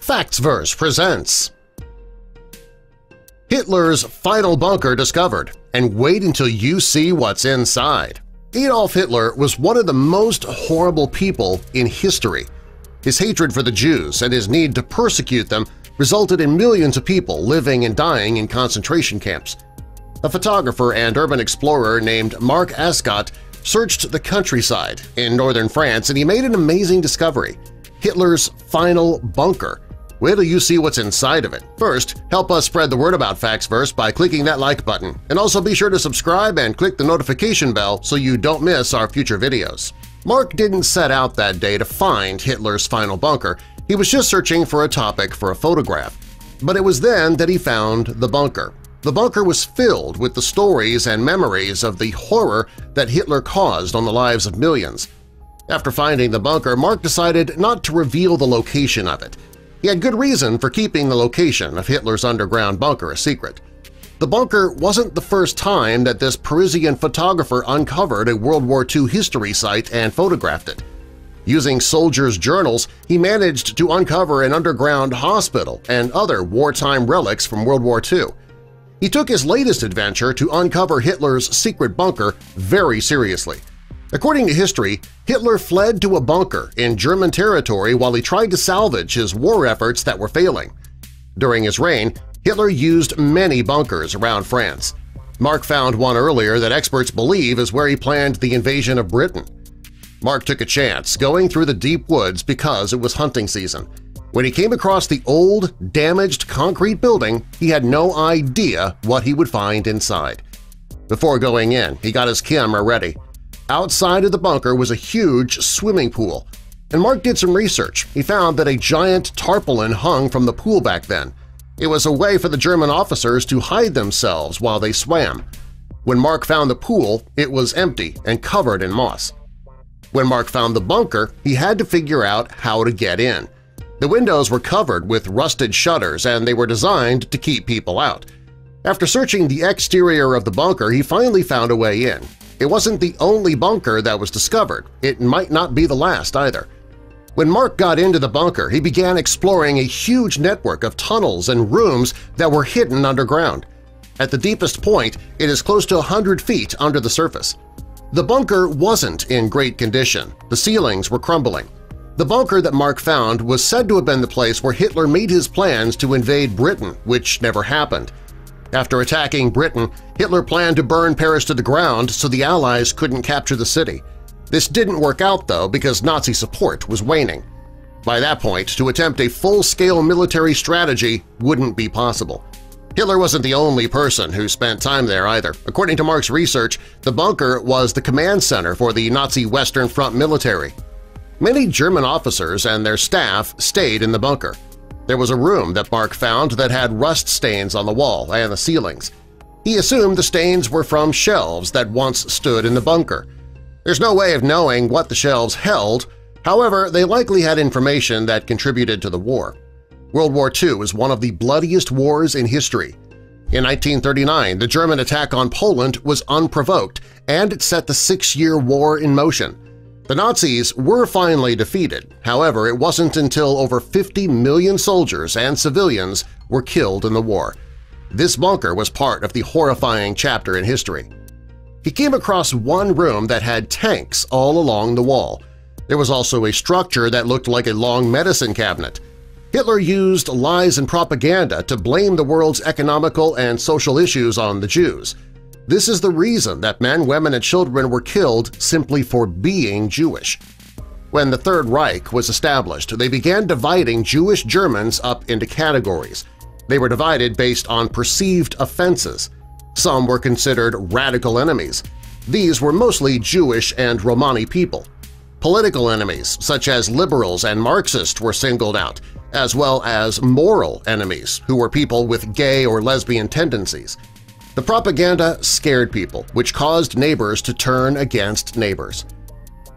Factsverse presents Hitler's Final Bunker Discovered, and wait until you see what's inside. Adolf Hitler was one of the most horrible people in history. His hatred for the Jews and his need to persecute them resulted in millions of people living and dying in concentration camps. A photographer and urban explorer named Mark Ascot searched the countryside in northern France and he made an amazing discovery – Hitler's final bunker. Wait till you see what's inside of it. First, help us spread the word about Factsverse by clicking that like button, and also be sure to subscribe and click the notification bell so you don't miss our future videos. Mark didn't set out that day to find Hitler's final bunker, he was just searching for a topic for a photograph. But it was then that he found the bunker. The bunker was filled with the stories and memories of the horror that Hitler caused on the lives of millions. After finding the bunker, Mark decided not to reveal the location of it. He had good reason for keeping the location of Hitler's underground bunker a secret. The bunker wasn't the first time that this Parisian photographer uncovered a World War II history site and photographed it. Using soldiers' journals, he managed to uncover an underground hospital and other wartime relics from World War II. He took his latest adventure to uncover Hitler's secret bunker very seriously. According to history, Hitler fled to a bunker in German territory while he tried to salvage his war efforts that were failing. During his reign, Hitler used many bunkers around France. Mark found one earlier that experts believe is where he planned the invasion of Britain. Mark took a chance, going through the deep woods because it was hunting season. When he came across the old, damaged concrete building, he had no idea what he would find inside. Before going in, he got his camera ready. Outside of the bunker was a huge swimming pool, and Mark did some research. He found that a giant tarpaulin hung from the pool back then. It was a way for the German officers to hide themselves while they swam. When Mark found the pool, it was empty and covered in moss. When Mark found the bunker, he had to figure out how to get in. The windows were covered with rusted shutters and they were designed to keep people out. After searching the exterior of the bunker, he finally found a way in. It wasn't the only bunker that was discovered. It might not be the last either. When Mark got into the bunker, he began exploring a huge network of tunnels and rooms that were hidden underground. At the deepest point, it is close to 100 feet under the surface. The bunker wasn't in great condition. The ceilings were crumbling. The bunker that Mark found was said to have been the place where Hitler made his plans to invade Britain, which never happened. After attacking Britain, Hitler planned to burn Paris to the ground so the Allies couldn't capture the city. This didn't work out, though, because Nazi support was waning. By that point, to attempt a full-scale military strategy wouldn't be possible. Hitler wasn't the only person who spent time there either. According to Mark's research, the bunker was the command center for the Nazi Western Front military. Many German officers and their staff stayed in the bunker. There was a room that Mark found that had rust stains on the wall and the ceilings. He assumed the stains were from shelves that once stood in the bunker. There's no way of knowing what the shelves held, however they likely had information that contributed to the war. World War II was one of the bloodiest wars in history. In 1939, the German attack on Poland was unprovoked, and it set the Six-Year War in motion. The Nazis were finally defeated, however it wasn't until over 50 million soldiers and civilians were killed in the war. This bunker was part of the horrifying chapter in history. He came across one room that had tanks all along the wall. There was also a structure that looked like a long medicine cabinet. Hitler used lies and propaganda to blame the world's economical and social issues on the Jews – this is the reason that men, women, and children were killed simply for being Jewish. When the Third Reich was established, they began dividing Jewish Germans up into categories. They were divided based on perceived offenses. Some were considered radical enemies. These were mostly Jewish and Romani people. Political enemies, such as liberals and Marxists, were singled out, as well as moral enemies, who were people with gay or lesbian tendencies. The propaganda scared people, which caused neighbors to turn against neighbors.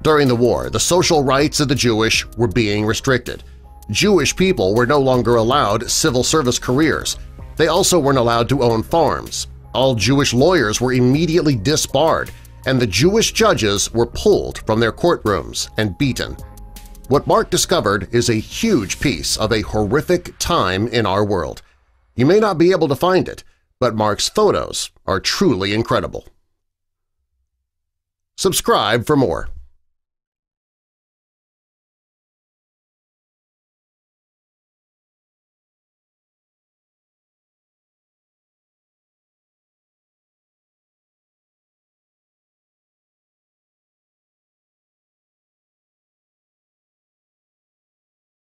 During the war, the social rights of the Jewish were being restricted. Jewish people were no longer allowed civil service careers. They also weren't allowed to own farms. All Jewish lawyers were immediately disbarred, and the Jewish judges were pulled from their courtrooms and beaten. What Mark discovered is a huge piece of a horrific time in our world. You may not be able to find it, but Mark's photos are truly incredible. Subscribe for more.